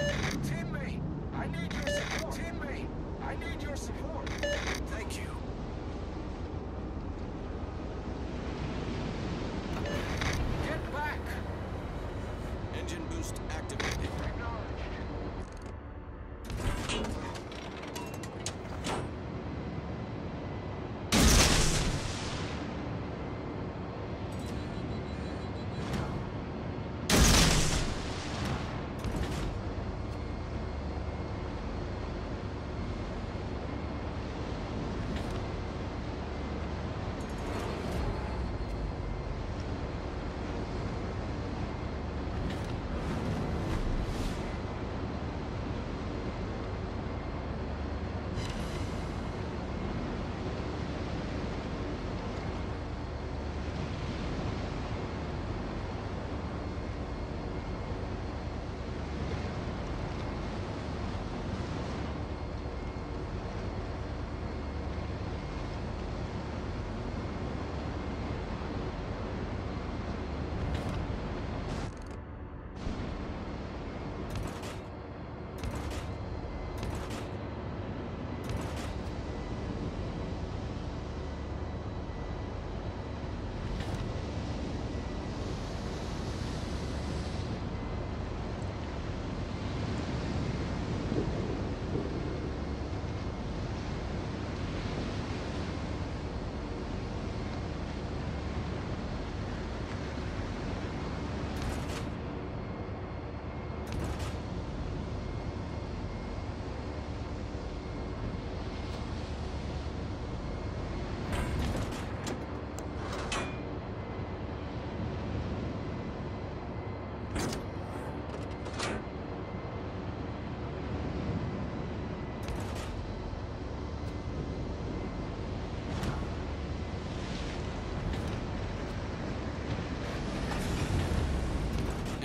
Teammate, I need your support. Teammate, I need your support.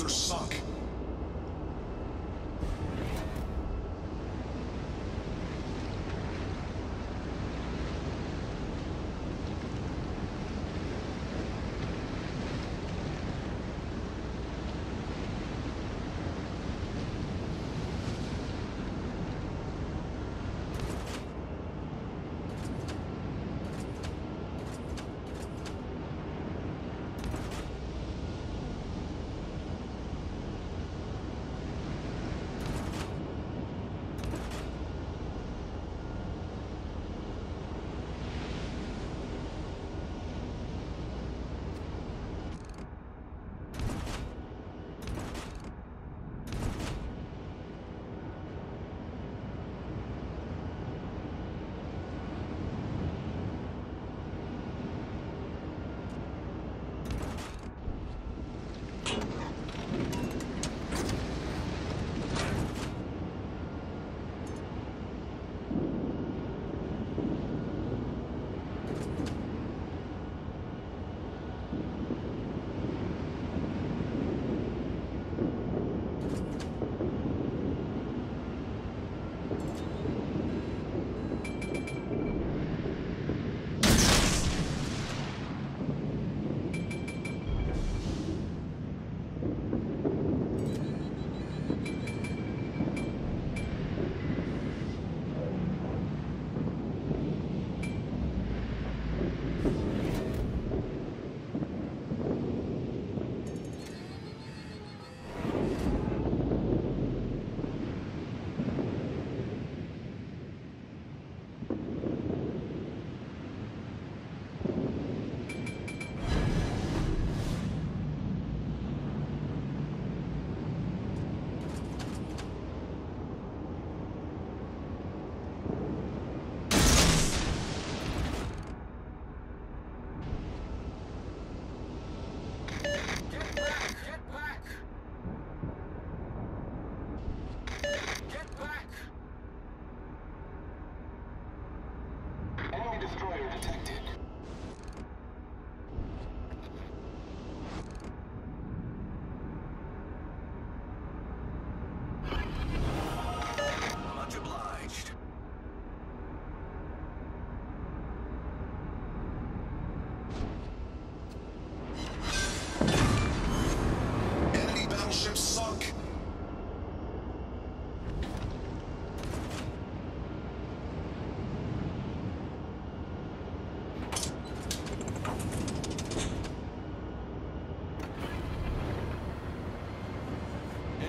Enemy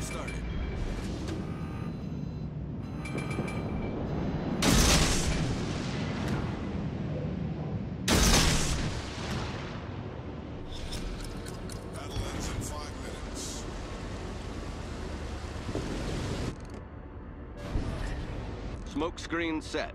Smoke started. Smoke screen set.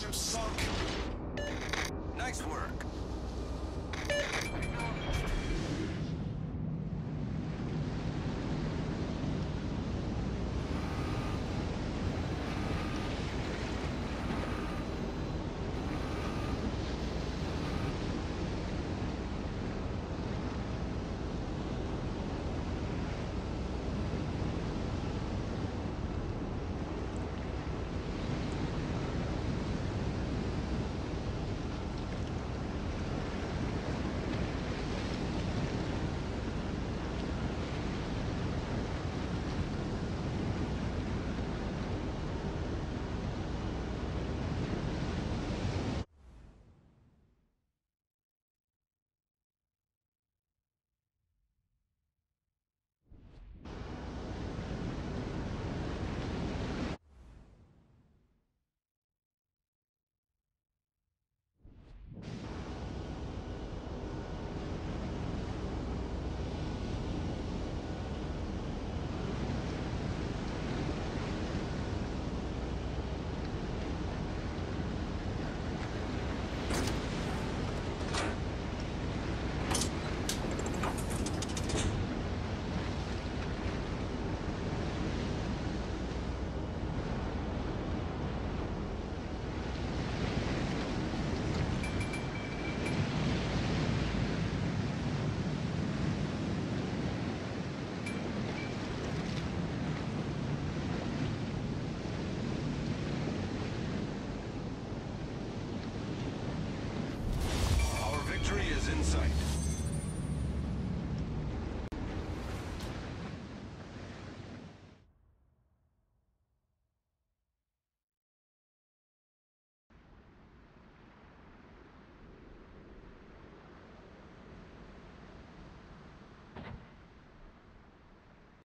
Battleship sunk. Nice work.